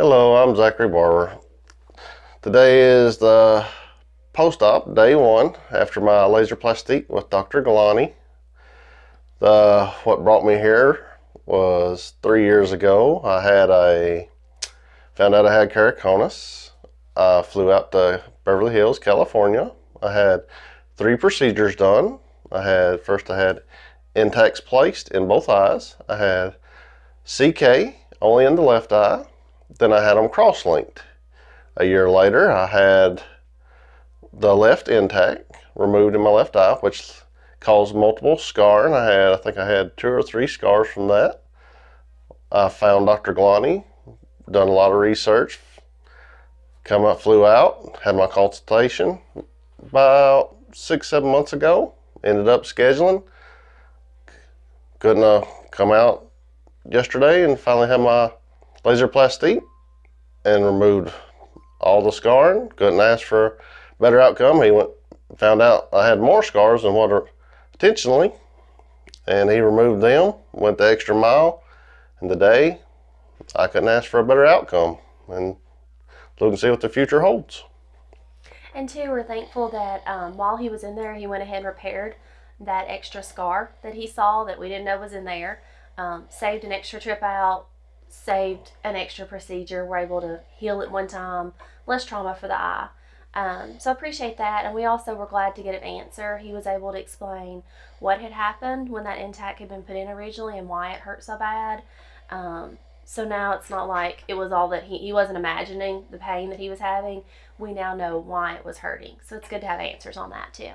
Hello, I'm Zachary Barber. Today is the post-op day one after my LaZrPlastique with Dr. Gulani. The what brought me here was three years ago. I had a found out I had keratoconus. I flew out to Beverly Hills, California. I had three procedures done. I had first I had Intacs placed in both eyes. I had CK only in the left eye. Then I had them cross-linked. A year later, I had the left intact removed in my left eye, which caused multiple scarring. I had, I think I had two or three scars from that. I found Dr. Gulani, done a lot of research, come up, flew out, had my consultation about six, seven months ago. Ended up scheduling. Couldn't uh, come out yesterday and finally had my LaZrPlastique and removed all the scarring. Couldn't ask for a better outcome. He went found out I had more scars than what are intentionally, and he removed them. Went the extra mile, and today I couldn't ask for a better outcome. And look and see what the future holds. And two, we're thankful that um, while he was in there, he went ahead and repaired that extra scar that he saw that we didn't know was in there. Um, saved an extra trip out, saved an extra procedure. We're able to heal it one time, less trauma for the eye. Um, so I appreciate that. And we also were glad to get an answer. He was able to explain what had happened when that intact had been put in originally and why it hurt so bad. Um, so now it's not like it was all that he, he wasn't imagining the pain that he was having. We now know why it was hurting. So it's good to have answers on that too.